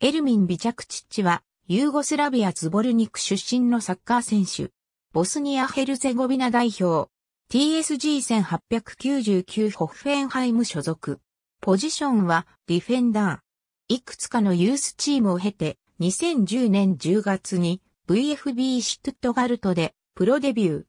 エルミン・ビチャクチッチは、ユーゴスラビア・ズボルニク出身のサッカー選手。ボスニア・ヘルツェゴビナ代表。TSG1899 ホッフェンハイム所属。ポジションはディフェンダー。いくつかのユースチームを経て、2010年10月に VFB シュトゥットガルトでプロデビュ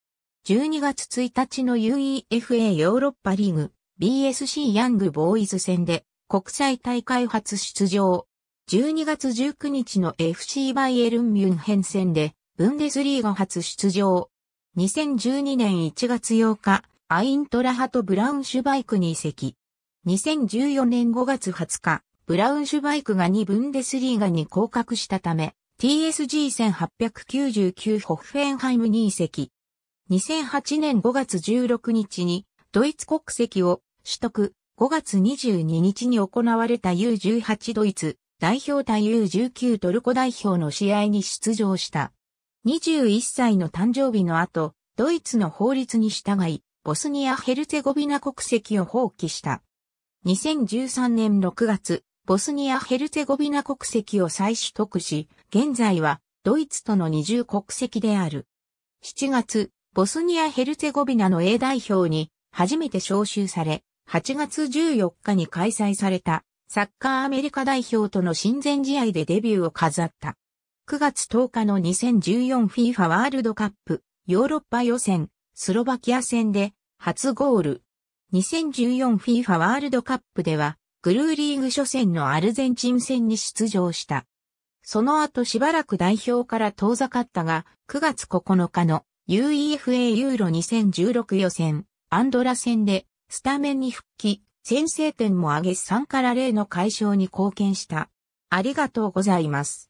ー。12月1日の UEFA ヨーロッパリーグ BSC ヤングボーイズ戦で国際大会初出場。12月19日の FC バイエルンミュンヘン戦で、ブンデスリーガ初出場。2012年1月8日、アイントラハとブラウンシュバイクに移籍。2014年5月20日、ブラウンシュバイクが2ブンデスリーガに降格したため、TSG1899 ホッフェンハイムに移籍。2008年5月16日にドイツ国籍を取得、5月22日に行われた U18 ドイツ代表対 U19 トルコ代表の試合に出場した。21歳の誕生日の後、ドイツの法律に従い、ボスニア・ヘルツェゴビナ国籍を放棄した。2013年6月、ボスニア・ヘルツェゴビナ国籍を再取得し、現在はドイツとの二重国籍である。7月、ボスニア・ヘルツェゴビナの A 代表に初めて招集され、8月14日に開催されたサッカーアメリカ代表との親善試合でデビューを飾った。9月10日の 2014FIFA ワールドカップヨーロッパ予選スロバキア戦で初ゴール。2014FIFA ワールドカップではグルーリーグ初戦のアルゼンチン戦に出場した。その後しばらく代表から遠ざかったが、9月9日の UEFA ユーロ2016予選アンドラ戦でスタメンに復帰。先制点も挙げ3から0の解消に貢献した。ありがとうございます。